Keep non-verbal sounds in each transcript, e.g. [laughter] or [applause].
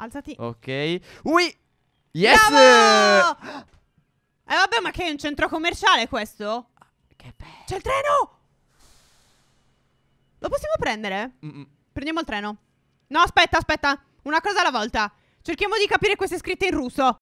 Alzati. Ok. Ui! Yes! Bravo! Eh vabbè, ma che è un centro commerciale questo? Che bello. C'è il treno! Lo possiamo prendere? Mm, mm. Prendiamo il treno. No, aspetta, aspetta. Una cosa alla volta. Cerchiamo di capire queste scritte in russo.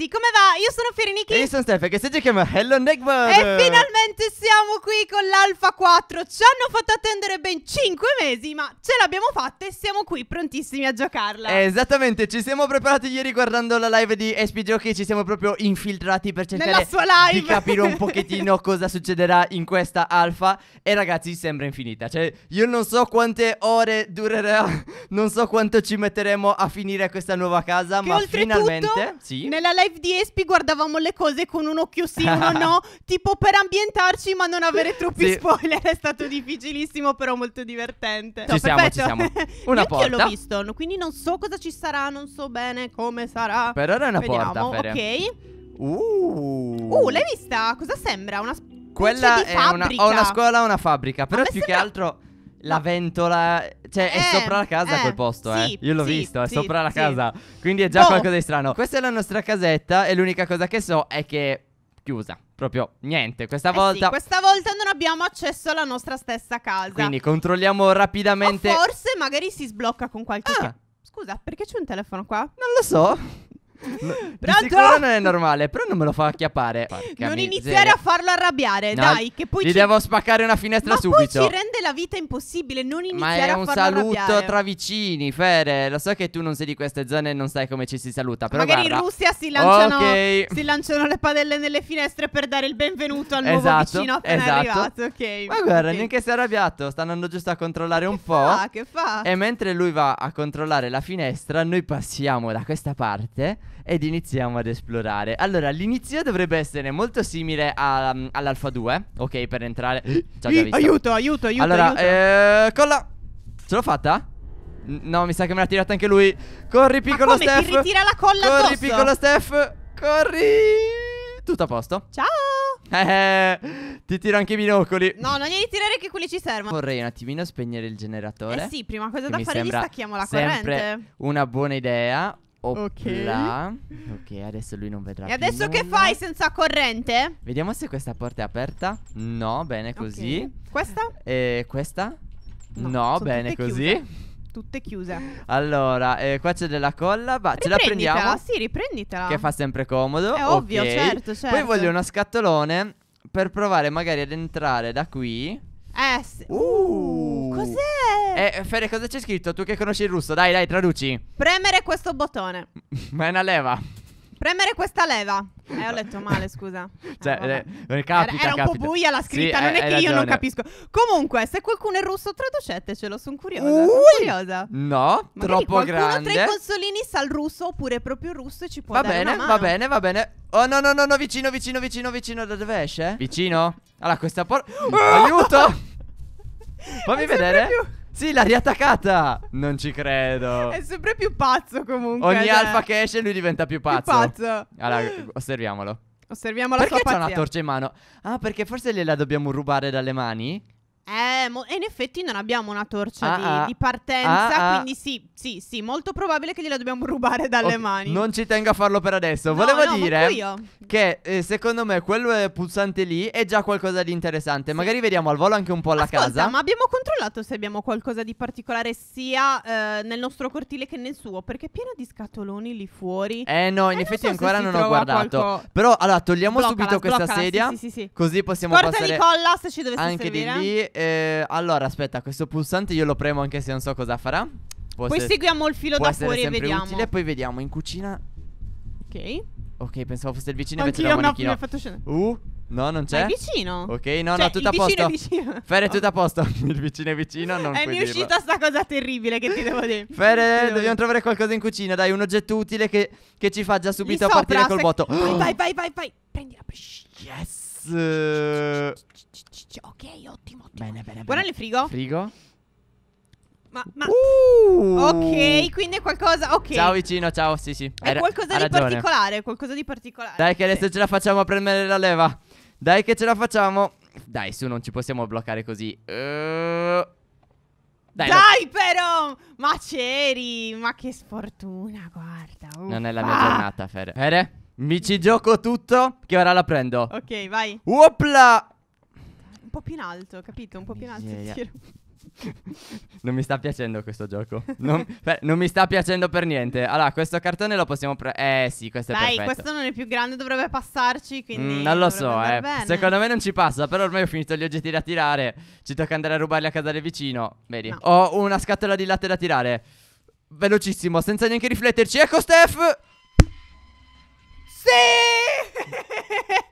Ragazzi, come va? Io sono Fireniki. E io sono Stefano che si chiama Hello Neckbird. E finalmente siamo qui con l'Alfa 4. Ci hanno fatto attendere ben 5 mesi, ma ce l'abbiamo fatta e siamo qui prontissimi a giocarla. Esattamente, ci siamo preparati ieri guardando la live di SP Giochi, ci siamo proprio infiltrati per cercare di capire un pochettino [laughs] cosa succederà in questa alfa e ragazzi sembra infinita, cioè io non so quante ore durerà, [laughs] non so quanto ci metteremo a finire questa nuova casa, Che ma finalmente sì. Nella live di Espi guardavamo le cose con un occhio sì, [laughs] uno no, tipo per ambientarci ma non avere troppi Sì. spoiler. È stato difficilissimo, però molto divertente. Ci siamo, ci siamo. [laughs] Una Io anch'io l'ho porta. visto, no, quindi non so cosa ci sarà, non so bene come sarà. Per ora è una Vediamo, porta, Fere. ok. Uh. Uh, l'hai vista? Cosa sembra? Una Quella è una, o una scuola o una fabbrica. Però più che sembra- altro la No. ventola. Cioè, è Eh, sopra la casa eh, quel posto, sì, eh. Io l'ho sì, visto, è sì, sopra la casa. Quindi è già Boh. qualcosa di strano. Questa è la nostra casetta. E l'unica cosa che so è che è chiusa. Proprio niente. Questa Eh sì, volta. questa volta non abbiamo accesso alla nostra stessa casa. Quindi controlliamo rapidamente. O forse magari si sblocca con qualche. Ah. Scusa, perché c'è un telefono qua? Non lo so. No, Pronto? sicuro non è normale, però non me lo fa acchiappare. Porca non miseria. iniziare a farlo arrabbiare, No, dai, che poi Gli ci... devo spaccare una finestra Ma poi subito. ci rende la vita impossibile, non Ma iniziare è a un farlo saluto arrabbiare. tra vicini, Fere. Lo so che tu non sei di queste zone e non sai come ci si saluta. Però Magari guarda. in Russia si lanciano, Ok. si lanciano le padelle nelle finestre per dare il benvenuto al nuovo Esatto, vicino appena esatto. arrivato, ok. Ma guarda, ok. neanche si è arrabbiato. Sta andando giusto a controllare un po'. Ah, che fa? E mentre lui va a controllare la finestra, noi passiamo da questa parte ed iniziamo ad esplorare. Allora, l'inizio dovrebbe essere molto simile a- all'Alfa 2. Ok, per entrare. Ci ho già Ih, visto. aiuto, aiuto, aiuto, allora, aiuto. eh, colla. Ce l'ho fatta? N- No, mi sa che me l'ha tirata anche lui. Corri, piccolo come, ti Steph. ritira la colla Corri, addosso? piccolo Steph. Corri. Tutto a posto. Ciao! Eh, ti tiro anche i binocoli. No, non glieli tirare che quelli ci servono. Vorrei un attimino spegnere il generatore. Eh sì, prima cosa da fare gli stacchiamo la sempre corrente. Una buona idea. Ok. Opla. Ok, adesso lui non vedrà E adesso che nulla. fai senza corrente? Vediamo se questa porta è aperta. No, bene così. Ok. Questa? E questa? No, No, bene tutte così. chiuse. Tutte chiuse. Allora, eh, qua c'è della colla. Va, ce la prendiamo. Sì, riprenditela. Che fa sempre comodo. È ovvio, ok. certo, certo. Poi voglio uno scatolone per provare magari ad entrare da qui. Eh, sì. Uh. Cos'è? Eh, Fere, cosa c'è scritto? Tu che conosci il russo, dai, dai, traduci. Premere questo bottone. [laughs] Ma è una leva. Premere questa leva. Eh, ho letto male, scusa. [laughs] Cioè, Eh, eh, eh, capita, era, era un capita. po' buia la scritta, Sì, non hai- è hai che io non ragione. capisco. Comunque, se qualcuno è russo, traducetecelo, sono curiosa. Ui! Sono curiosa. No, Magari troppo qualcuno grande. tra i consolini sa il russo oppure proprio il russo e ci può Va dare bene, una va mano. bene, va bene. Oh no, no, no, no, vicino, vicino, vicino, vicino. Da dove esce? Vicino? Allora, questa porta. [laughs] Aiuto! Fammi È vedere. più- Sì, l'ha riattaccata. Non ci credo. È sempre più pazzo comunque. Ogni cioè, alfa che esce, lui diventa più più pazzo. pazzo. Allora, osserviamolo. Osserviamo la Perché sua c'ha una pazzia. torcia in mano? Ah, perché forse gliela dobbiamo rubare dalle mani? Eh, mo- e in effetti non abbiamo una torcia Ah, di, ah. di partenza, Ah, ah. quindi sì, sì, sì, molto probabile che gliela dobbiamo rubare dalle Ok, mani. Non ci tengo a farlo per adesso. No, Volevo no, dire manco io. che eh, secondo me quello eh, pulsante lì è già qualcosa di interessante. Magari vediamo al volo anche un po' la Ascolta, casa. ma abbiamo controllato se abbiamo qualcosa di particolare sia eh, nel nostro cortile che nel suo, perché è pieno di scatoloni lì fuori. Eh no, in Eh, effetti non so ancora non ho guardato. qualco- Però allora togliamo Sbloccala, subito questa sbloccala, sedia. Sì, sì, sì. Così possiamo Porta passare di colla se ci dovesse anche servire. di lì. Eh, allora, aspetta, questo pulsante io lo premo anche se non so cosa farà. Può Poi essere- seguiamo il filo da fuori e vediamo. utile. Poi vediamo in cucina. Ok. Ok, pensavo fosse il vicino invece era un no, manichino. scendere. Uh, no, non c'è. è vicino. Ok, no, Cioè, no, tutto a posto. è vicino. Fere, tutto a posto. Il vicino è vicino, non Eh, puoi mi è uscita sta cosa terribile che ti devo dire. Fere, dobbiamo trovare qualcosa in cucina. Dai, un oggetto utile che, che ci fa già Lì subito sopra, partire col se- botto. [gasps] Vai, vai, vai, vai, vai. Prendila. Yes. Eh, Ok, ottimo, ottimo. Bene, bene, Guarda nel frigo. Frigo. Ma, ma... Uh. Ok, quindi è qualcosa. Ok. Ciao vicino, ciao. Sì, sì. È qualcosa di ragione. particolare. Qualcosa di particolare. Dai, che adesso Sì. ce la facciamo a prendere la leva. Dai, che ce la facciamo. Dai, su, non ci possiamo bloccare così. Eh, Dai, Dai, però! Ma c'eri! Ma che sfortuna, guarda. non è la mia uffa. giornata, Fere. Fere, mi ci gioco tutto. Che ora la prendo. Ok, vai. Opla! Un po' più in alto, capito? Un po' più in alto. il Miseria. tiro. [laughs] Non mi sta piacendo questo gioco. Non, Fe- non mi sta piacendo per niente. Allora, questo cartone lo possiamo prendere. Eh, sì, questo è Dai, perfetto. questo non è più grande, dovrebbe passarci. Quindi Mm, non lo dovrebbe so, andare eh. bene. Secondo me non ci passa. Però ormai ho finito gli oggetti da tirare. Ci tocca andare a rubarli a casa del vicino. Vedi? No. Ho una scatola di latte da tirare. Velocissimo, senza neanche rifletterci. Ecco, Steph! Sì! [laughs]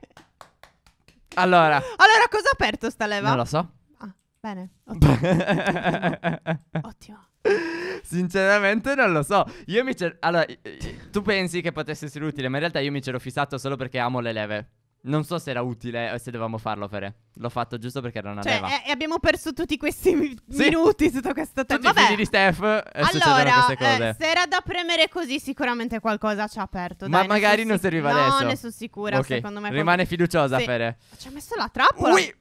Allora, allora, cosa ha aperto sta leva? non lo so. Ah, bene. [laughs] Ottimo. Ottimo. Sinceramente non lo so. Io mi c'ero. Allora, tu pensi che potesse essere utile, ma in realtà io mi c'ero fissato solo perché amo le leve. Non so se era utile o se dovevamo farlo, Fere. L'ho fatto giusto perché era una Cioè, leva. e, e abbiamo perso tutti questi mi- [laughs] Sì. minuti tutto questo tempo. Tutti i figli di Steph e succedono Allora, eh, se era da premere così, sicuramente qualcosa ci ha aperto. Ma dai, magari non sic- serviva no, adesso. ne sono sicura. Ok, Secondo me. Rimane fiduciosa, Sì. Fere. Ci ha messo la trappola. Ui!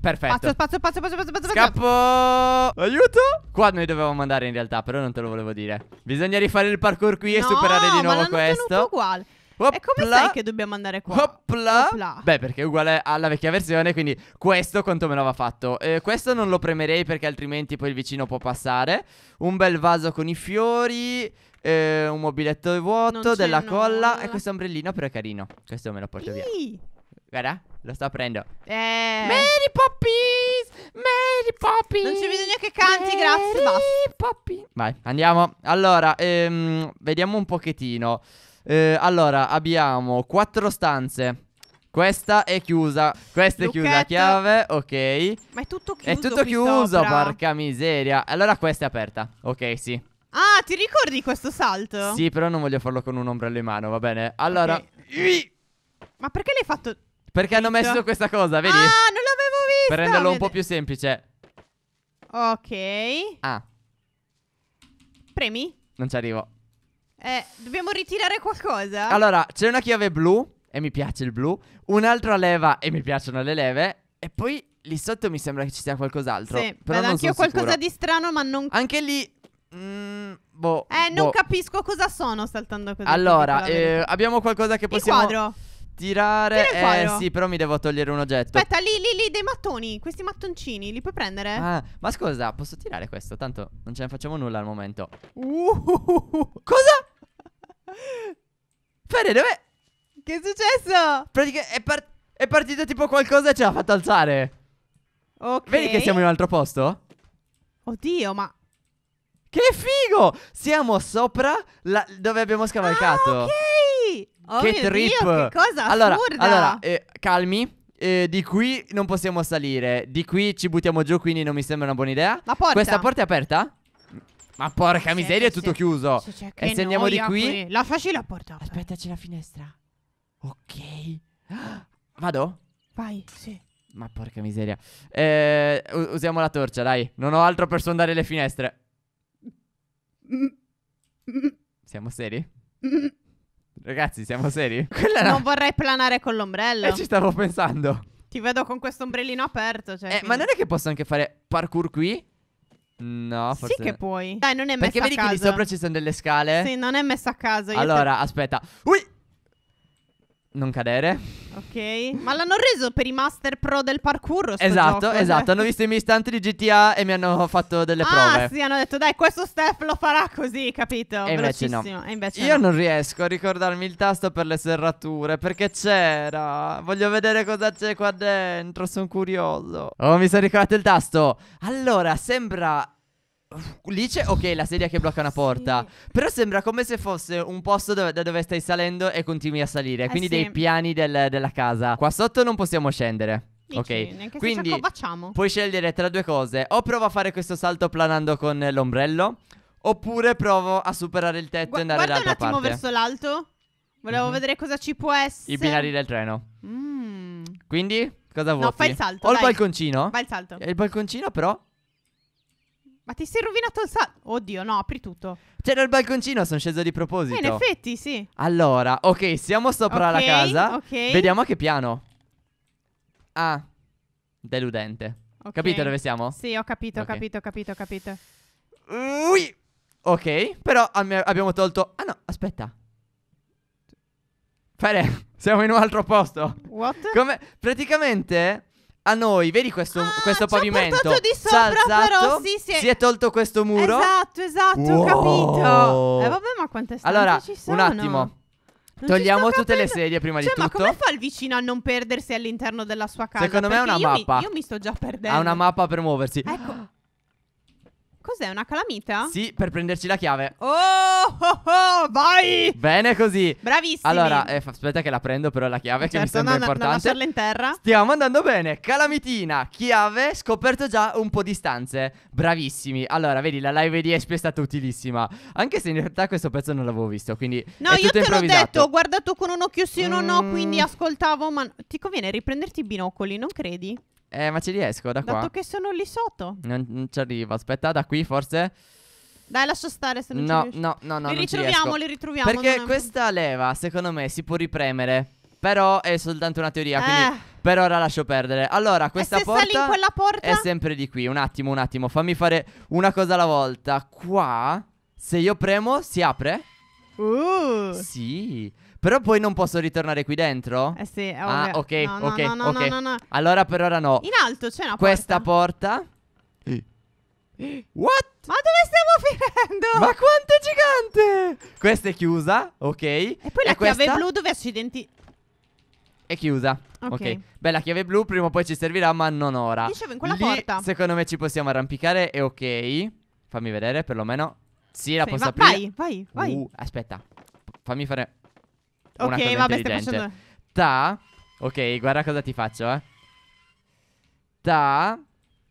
Perfetto. Spazio, spazio, spazio, spazio, spazio, spazio. Scappo! Aiuto! Qua noi dovevamo andare in realtà, però non te lo volevo dire. Bisogna rifare il parkour qui e No, superare di ma nuovo tenuto questo. uguale. E come Opla. sai che dobbiamo andare qua? Opla. Opla. Beh, perché è uguale alla vecchia versione, quindi questo quanto me l'aveva fatto. Eh, questo non lo premerei perché altrimenti poi il vicino può passare. Un bel vaso con i fiori, eh, un mobiletto vuoto, della colla nulla. e questo ombrellino però è carino. Questo me lo porto via. Ih. Guarda, lo sto aprendo. Eh. Mary Poppins! Mary Poppins! Non c'è bisogno che canti, grazie, basta. Mary Poppins. Vai, andiamo. Allora, ehm, vediamo un pochettino. Eh, allora, abbiamo quattro stanze. Questa è chiusa. Questa è chiusa a Lucchetto. chiave. Ok. Ma è tutto chiuso. È tutto chiuso, sopra. porca miseria. Allora questa è aperta. Ok, sì. Ah, ti ricordi questo salto? Sì, però non voglio farlo con un ombrello in mano, va bene? Allora, Ok. Ih! Ma perché l'hai fatto? perché hanno messo questa cosa, vedi? Ah, non l'avevo visto. per renderlo un po' più semplice. Ok. Ah, Premi? non ci arrivo. Eh, dobbiamo ritirare qualcosa? Allora, c'è una chiave blu e mi piace il blu, un'altra leva e mi piacciono le leve e poi lì sotto mi sembra che ci sia qualcos'altro. Sì, però vedo non anch'io qualcosa sicuro. di strano, ma non. Anche lì mm, boh. Eh, non boh. capisco cosa sono saltando così. Allora, eh, abbiamo qualcosa che il possiamo quadro. tirare. Tira il eh sì, però mi devo togliere un oggetto. Aspetta, lì, lì, lì, dei mattoni. Questi mattoncini, li puoi prendere? Ah, ma scusa, posso tirare questo? Tanto non ce ne facciamo nulla al momento. Uh, Cosa? Fede, dove? che è successo? Pratica- è, par- è partito tipo qualcosa e ce l'ha fatto alzare. Ok. Vedi che siamo in un altro posto? Oddio, ma. Che figo! Siamo sopra la- dove abbiamo scavalcato. Ah, ok. Oh che trip! Dio, che cosa allora, assurda. allora eh, calmi. eh, di qui non possiamo salire. Di qui ci buttiamo giù, quindi non mi sembra una buona idea. La porta. Questa porta è aperta? Ma porca miseria, è tutto chiuso. Sì, E se andiamo di qui? Lasciaci la porta. Aspetta, c'è la finestra. Ok. [gasps] Vado? Vai, sì. Ma porca miseria. Eh, usiamo la torcia, dai. Non ho altro per sondare le finestre. Siamo seri? Ragazzi, siamo seri? [laughs] Quella era... Non vorrei planare con l'ombrello. Eh, ci stavo pensando. Ti vedo con questo ombrellino aperto. Cioè, Eh, ma quindi- non è che posso anche fare parkour qui? No, forse Sì che puoi. Dai, non è messa Perché a vedi che caso. lì sopra ci sono delle scale? Sì, non è messa a caso. io te- Allora, aspetta. Ui! Non cadere. Ok. Ma l'hanno reso per i master pro del parkour. Esatto, gioco, esatto. cioè. Hanno visto i miei istanti di GTA e mi hanno fatto delle ah, prove. sì, hanno detto, dai, questo Steph lo farà così, capito? E invece no. Velocissimo. E invece Io no. non riesco a ricordarmi il tasto per le serrature perché c'era. Voglio vedere cosa c'è qua dentro, sono curioso. Oh, mi sono ricordato il tasto. Allora, sembra Lì c'è, ok, la sedia che blocca una porta. Però sembra come se fosse un posto dove, da dove stai salendo e continui a salire. Eh quindi sì. dei piani del- della casa. Qua sotto non possiamo scendere. Dici, ok. Neanche Quindi accovacciamo. puoi scegliere tra due cose. O provo a fare questo salto planando con l'ombrello. Oppure provo a superare il tetto Gu- e andare guarda un dall'altra attimo parte. verso l'alto. Volevo Mhm. vedere cosa ci può essere. I binari del treno. Mm. Quindi, cosa vuoi? fai il salto, Ho il balconcino. Vai il salto. E il balconcino, però. Ma ti sei rovinato il salto? Oddio, no, apri tutto. C'era il balconcino, sono sceso di Eh, proposito. in effetti, sì. Allora, ok, siamo sopra la Ok, casa. ok. Vediamo a che piano. Ah, deludente. Ok. Capite dove siamo? Sì, ho capito, ho Ok. capito, ho capito, ho capito. Ui. Ok, però am- abbiamo tolto... Ah no, aspetta. Fere, [laughs] siamo in un altro posto. What? Come praticamente a noi, vedi questo, Ah, questo pavimento? di ci ha sopra, però, alzato, sì, si è- tolto questo muro. Esatto, esatto, ho Wow. capito. Eh vabbè, ma quante stanze Allora, ci sono? un attimo. Non Togliamo tutte le sedie prima Cioè, di ma tutto. come fa il vicino a non perdersi all'interno della sua casa? Secondo me è Perché una io mi- mappa. io mi sto già perdendo. Ha una mappa per muoversi. Ecco. Cos'è, una calamita? Sì, per prenderci la chiave. Oh, oh, oh, vai! Bene così. Bravissimi. Allora, eh, aspetta che la prendo però la chiave che mi Certo, sembra non, non importante. lasciarla in terra. Stiamo andando bene. Calamitina, chiave, scoperto già un po' di stanze. Bravissimi. Allora, vedi, la live di Espi è stata utilissima. Anche se in realtà questo pezzo non l'avevo visto, quindi No, io te l'ho detto, ho guardato con un occhio sì e uno no, Mm. quindi ascoltavo, ma ti conviene riprenderti i binocoli, non credi? Eh, ma ci riesco da qua. Dato che sono lì sotto. Non, non ci arrivo. Aspetta, da qui forse? Dai, lascia stare se non ci No, riesci. no, no, no, li ci ritroviamo, li ritroviamo. Perché questa leva, secondo me, si può ripremere. Però è soltanto una teoria, quindi Eh. per ora lascio perdere. Allora, questa se sali in porta quella porta? è sempre di qui. Un attimo, un attimo. Fammi fare una cosa alla volta. Qua, se io premo, si apre? Uh. Sì. Però poi non posso ritornare qui dentro? Eh sì, è Ah, ovvio. ok, No, no, ok, no, no, ok. no, no, no. Allora per ora no. In alto c'è una Questa porta. porta. What? Ma dove stiamo finendo? Ma quanto è gigante! Questa è chiusa, ok. E poi la questa chiave blu dove accidenti? È chiusa. Ok. Ok. Beh, la chiave blu prima o poi ci servirà, ma non ora. Dicevo, in quella Lì, porta. Secondo me ci possiamo arrampicare, è ok. Fammi vedere, perlomeno. Sì, la Sì, posso va- aprire. Vai, vai, vai. Uh, aspetta. Fammi fare una ok, cosa vabbè, stai intelligente. facendo. Ta. Ok, guarda cosa ti faccio, eh. Ta.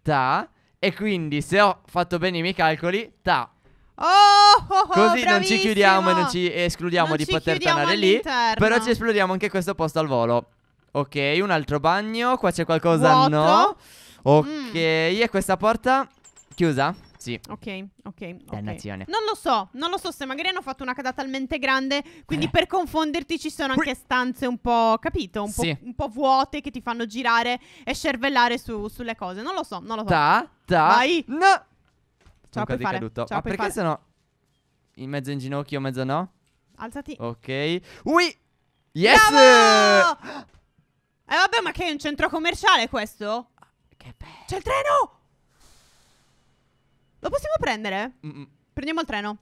Ta. E quindi se ho fatto bene i miei calcoli, ta. Oh, oh, oh, Così non ci chiudiamo e non ci escludiamo Non di ci poter tornare lì. Però ci esplodiamo anche questo posto al volo. Ok, un altro bagno. Qua c'è qualcosa? Vuoto. No. Ok, Mm. e questa porta chiusa? Sì. Ok, ok. Dannazione. Non lo so, non lo so se magari hanno fatto una casa talmente grande, quindi Eh. per confonderti ci sono anche stanze un po', capito? Un, Sì. po', un po' vuote che ti fanno girare e cervellare su- sulle cose. Non lo so, non lo so. Ta, ta. Vai. No. Ce la puoi fare, caduto. ce Ma perché fare. sono in mezzo in ginocchio, mezzo no? Alzati. Ok. Ui. Yes! Bravo! [gasps] Eh vabbè, ma che è un centro commerciale questo? Che bello. C'è il treno! Prendere? Mm, mm. Prendiamo il treno.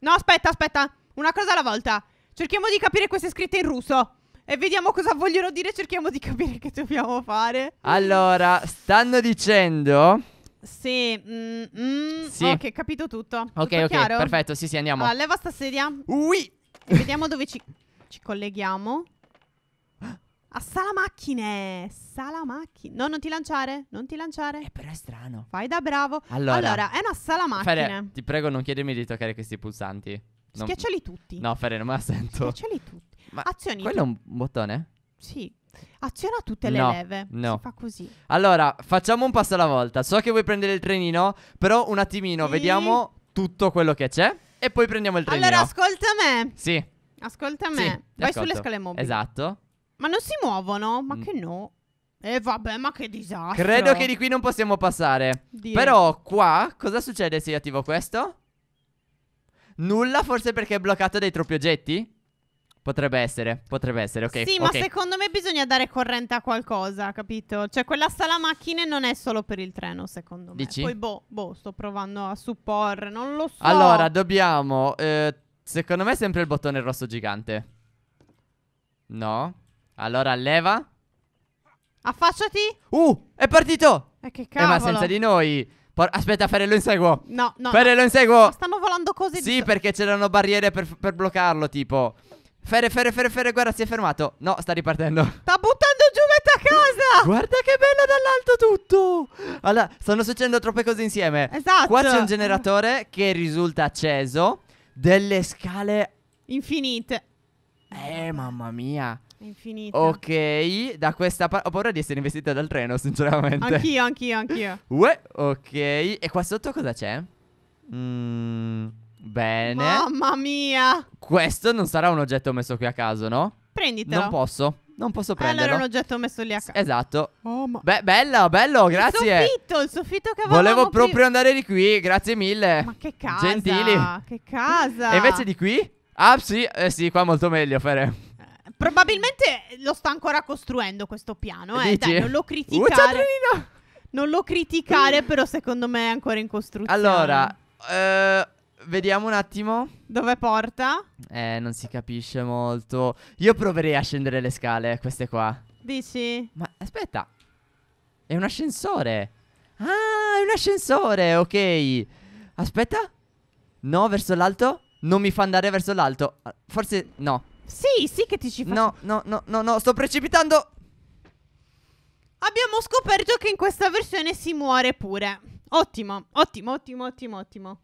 No, aspetta, aspetta. Una cosa alla volta. Cerchiamo di capire queste scritte in russo. E vediamo cosa vogliono dire. Cerchiamo di capire che dobbiamo fare. Allora, stanno dicendo Sì, mm, mm, Sì. ok, capito tutto. Ok, Tutto ok, chiaro? perfetto. Sì, sì, andiamo. Allora, leva sta sedia Ui. e vediamo dove ci, ci colleghiamo. A sala macchine. Sala macchine. No, non ti lanciare. Non ti lanciare. Eh, però è strano. Fai da bravo. Allora. è una sala macchine. Fere, ti prego non chiedermi di toccare questi pulsanti. Non- Schiacciali tutti. No, Fere, non me la sento. Schiacciali tutti. Ma Azioni quello è un bottone? Sì. Aziona tutte le No, leve. no. Si fa così. Allora, facciamo un passo alla volta. So che vuoi prendere il trenino, però un attimino, Sì. vediamo tutto quello che c'è e poi prendiamo il trenino. Allora, ascolta me. sì, Ascolta sì, me. ti Vai sulle scale mobili. Esatto. Ma non si muovono? Ma Mm. che no? Eh vabbè, ma che disastro. Credo che di qui non possiamo passare. Direi. Però qua cosa succede se io attivo questo? Nulla, forse perché è bloccato dai troppi oggetti? Potrebbe essere, potrebbe essere, ok. Sì, ma ok. secondo me bisogna dare corrente a qualcosa, capito? Cioè, quella sala macchine non è solo per il treno, secondo me. Dici? Poi, boh, boh, sto provando a supporre, non lo so. Allora, dobbiamo. eh, secondo me è sempre il bottone rosso gigante. No. Allora, leva. Affacciati. Uh, è partito! Eh, che Eh, cavolo. ma senza di noi. Aspetta, Fere, lo inseguo. No, no. Fere, no. lo inseguo. Stanno volando cose di Sì, perché c'erano barriere per, per bloccarlo, tipo. Fere, Fere, Fere, Fere, guarda, si è fermato. No, sta ripartendo. Sta buttando giù metà casa. [laughs] Guarda che bello dall'alto tutto. Allora, stanno succedendo troppe cose insieme. Esatto. Qua c'è un generatore che risulta acceso. Delle scale. Infinite. Eh, mamma mia. Infinite. Ok, da questa parte. Ho paura di essere investito dal treno, sinceramente. Anch'io, anch'io, anch'io. Uè, ok. E qua sotto cosa c'è? Mm, bene. Mamma mia. Questo non sarà un oggetto messo qui a caso, no? Prenditelo. Non posso. Non posso allora prenderlo. è un oggetto messo lì a caso. Esatto. Oh, ma... Beh, bello, bello, grazie. Il soffitto, il soffitto che avevamo Volevo prima. proprio andare di qui, grazie mille. Ma che casa. Gentili. Che casa. E invece di qui? Ah, sì, eh sì, qua molto meglio, Fere. Probabilmente lo sta ancora costruendo questo piano, eh. Dici? Dai, non lo Uh, criticare. Ciandrino! non lo criticare, però secondo me è ancora in costruzione. Allora, eh, vediamo un attimo. Dove porta? Eh, non si capisce molto. Io proverei a scendere le scale, queste qua. Dici? Ma aspetta. È un ascensore. Ah, è un ascensore, ok. Aspetta. No, verso l'alto? Non mi fa andare verso l'alto. Forse no. Sì, sì che ti ci fa. No, no, no, no, no, sto precipitando. Abbiamo scoperto che in questa versione si muore pure. Ottimo, ottimo, ottimo, ottimo, ottimo.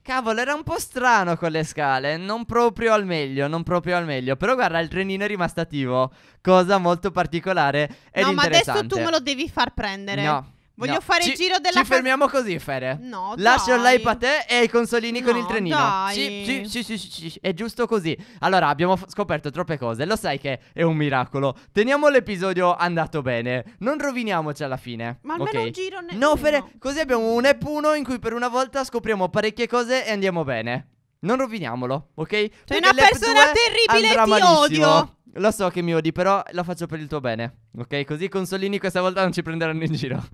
Cavolo, era un po' strano con le scale. Non proprio al meglio, non proprio al meglio. Però guarda, il trenino è rimasto attivo. Cosa molto particolare ed no, ma adesso interessante. tu me lo devi far prendere. No. Voglio no. fare il Ci- giro della Ci casa- fermiamo così, Fere. No, Lascio dai. l'iPad a te e i consolini con No, il trenino. dai. Sì, sì, sì, sì, sì, è giusto così. Allora, abbiamo scoperto troppe cose. Lo sai che è un miracolo. Teniamo l'episodio andato bene. Non roviniamoci alla fine. Ma almeno ok? un giro ne- No, Fere, così abbiamo un ep 1 in cui per una volta scopriamo parecchie cose e andiamo bene. Non roviniamolo, ok? Sei Perché una persona 2 terribile e ti malissimo. odio. Lo so che mi odi, però lo faccio per il tuo bene. Ok? Così i consolini questa volta non ci prenderanno in giro.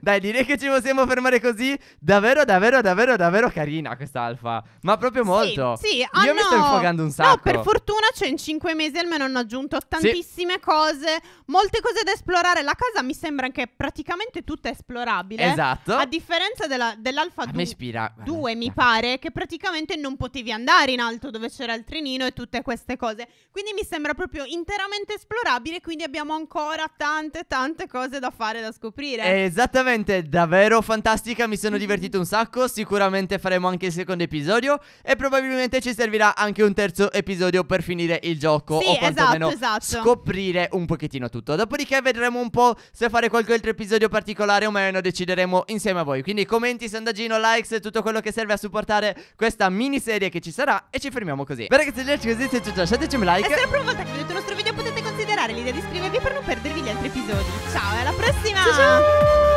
Dai, direi che ci possiamo fermare così. Davvero, davvero, davvero, davvero carina questa alfa. Ma proprio molto. Sì, sì, Io hanno- mi sto infogando un No, sacco. per fortuna c'è in 5 mesi almeno hanno aggiunto tantissime cose, molte cose da esplorare. La casa mi sembra che è praticamente tutta esplorabile. Esatto. A differenza della- dell'Alfa A me 2, ispira. guarda. 2 mi pare che praticamente non potevi andare in alto dove c'era il trenino e tutte queste cose. Quindi mi sembra proprio interamente esplorabile, quindi abbiamo ancora tante tante cose da fare da scoprire. È esattamente, davvero fantastica, mi sono divertito un sacco, sicuramente faremo anche il secondo episodio e probabilmente ci servirà anche un terzo episodio per finire il gioco Sì, o quantomeno esatto, esatto. scoprire un pochettino tutto. Dopodiché vedremo un po' se fare qualche altro episodio particolare o meno, decideremo insieme a voi. Quindi commenti, sondaggino, likes tutto quello che serve a supportare questa miniserie che ci sarà e ci fermiamo così. Per ragazzi, così se è tutto, lasciateci un like. E se la prima volta che vedete il nostro video considerare l'idea di iscrivervi per non perdervi gli altri episodi. Ciao e alla prossima! Ciao, ciao.